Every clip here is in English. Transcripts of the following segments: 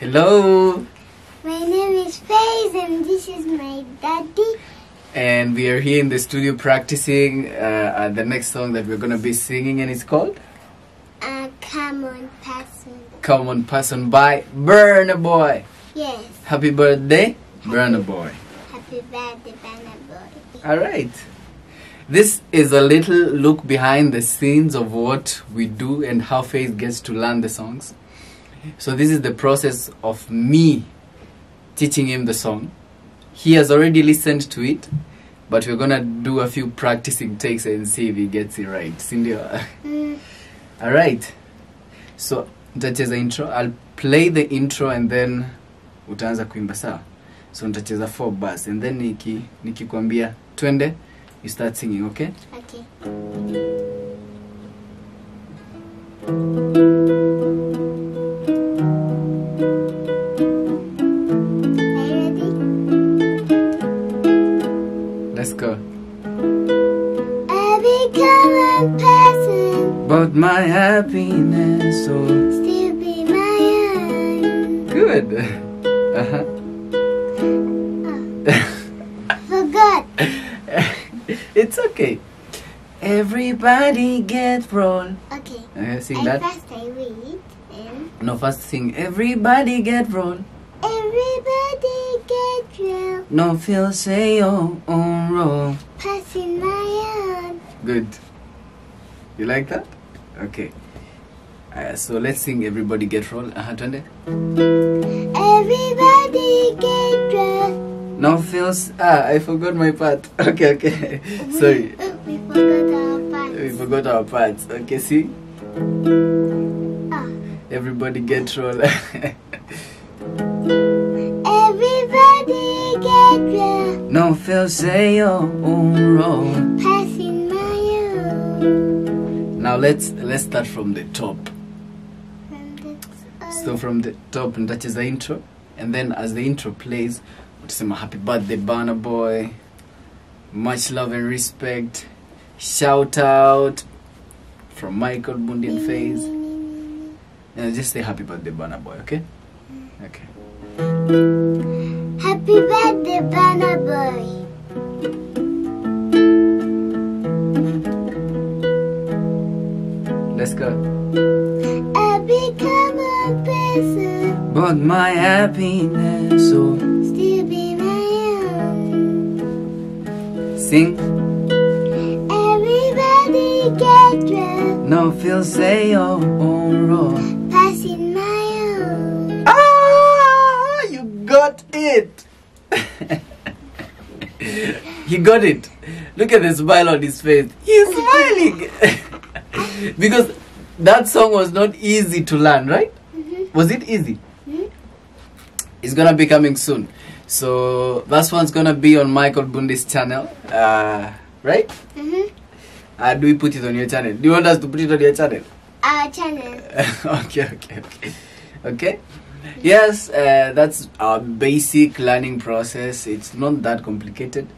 Hello, My name is Fayez and this is my daddy. and we are here in the studio practicing uh, uh, the next song that we're gonna be singing, and it's called Uh, come on, person. "Common Person" by Burna Boy. Yes. Happy birthday, Burna Boy. Happy birthday, Burna Boy. All right. This is a little look behind the scenes of what we do and how Fayez gets to learn the songs. So this is the process of me teaching him the song. He has already listened to it, but we're gonna do a few practicing takes and see if he gets it right. Cindy. Mm, All right. So nitacheza intro. I'll play the intro and then utaanza kuimba sawa. So nitacheza four bars and then niki nikikwambia twende you start singing, okay? okay. Are But my happiness, oh still be my own. good. Uh-huh. Forgot. it's okay. Everybody get roll. Okay. Uh, sing I that. first I read and No, first sing. Everybody get roll. everybody get roll. No feel say oh on roll. Passing my own. Good. You like that? Okay. Uh, so let's sing Everybody Get Roll. Uh-huh, twende. Everybody get dressed. No feels. Ah, I forgot my part. Okay, okay. Sorry. We forgot our parts. We forgot our parts. Okay, see? Ah. Everybody get roll. Everybody get dressed. no feel say your own roll. Now let's let's start from the top. So from the top and that is the intro and then as the intro plays utasema happy birthday Burna Boy. Much love and respect. Shout out from Michael Bundi and Fayez. And just say happy birthday Burna Boy, okay? Okay. Happy birthday, Burna Boy. Let's go. I become a person, But my happiness, will still be my own. sing. Everybody get drunk. No feel say oh, on roll. Passing my own. Ah, you got it. he got it. Look at the smile on his face. He's smiling. because that song was not easy to learn, right? Mhm. Was it easy? Mhm. It's gonna be coming soon. So that one's gonna be on Michael Bundi's channel. Uh, right? Mhm. Uh, do we put it on your channel? Do you want us to put it on your channel? Our channel. okay, okay, okay. Okay? Yes, uh, that's our basic learning process. It's not that complicated.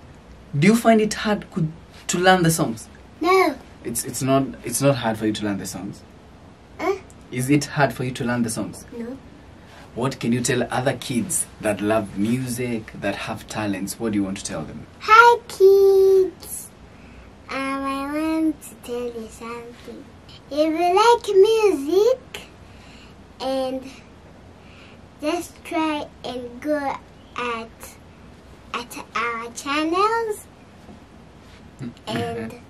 Do you find it hard could, to learn the songs? No. It's it's not it's not hard for you to learn the songs. Huh? Is it hard for you to learn the songs? No. What can you tell other kids that love music, that have talents? What do you want to tell them? Hi, kids. Um, I want to tell you something. If you like music, and just try and go at at our channels and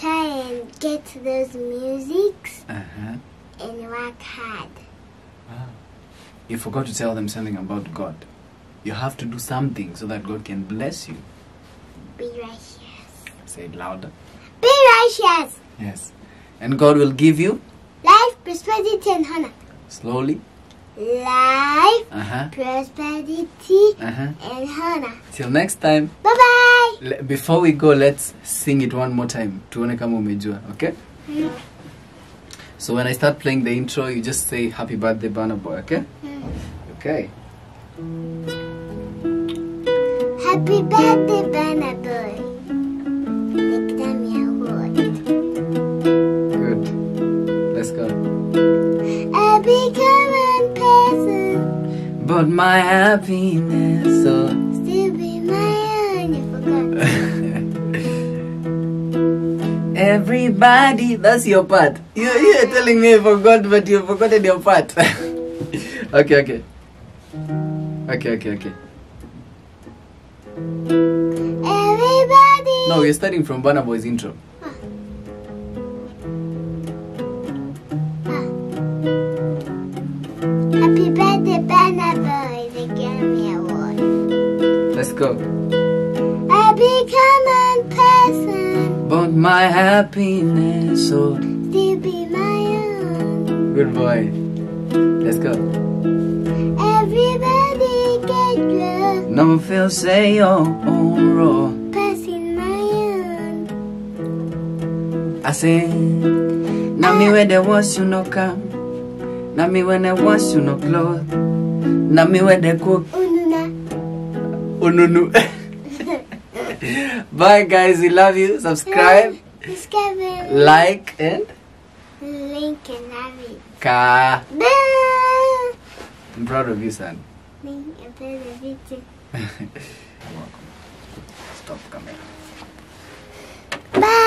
try and get those musics Uh-huh. and work hard. Wow. You forgot to tell them something about God. You have to do something so that God can bless you. Be righteous. Say it louder. Be righteous. Yes. And God will give you Life, prosperity, and honor. slowly. Life, Uh-huh. prosperity, Uh-huh. and honor. Till next time. Bye bye. Before we go, let's sing it one more time. Tuone kama umejua, okay? So when I start playing the intro, you just say happy birthday Burna Boy, okay? Okay. Happy birthday, Burna Boy. Next time you would. Good. Let's go. I become a person. but my happiness. So everybody, that's your part. You you're telling me I forgot, but you forgotten your part. okay, okay, okay, okay, okay. Everybody. No, we're starting from Burna Boy's intro. Ah. Ah. Happy birthday, Banana Boy. They gave me a award. Let's go. But my happiness. So Still be my own. good boy. Let's go. Everybody get love. No feel say oh oh raw. Passing my own. I say, now me ah. where they was you no come. Now me when I was you no clothes. Now me where they cook. Ununa. Ununu. Bye guys, we love you. Subscribe, Discover. like, and Link and Navi. ka. Bye. I'm proud of you, son. Link and Navi. Stop camera. Bye.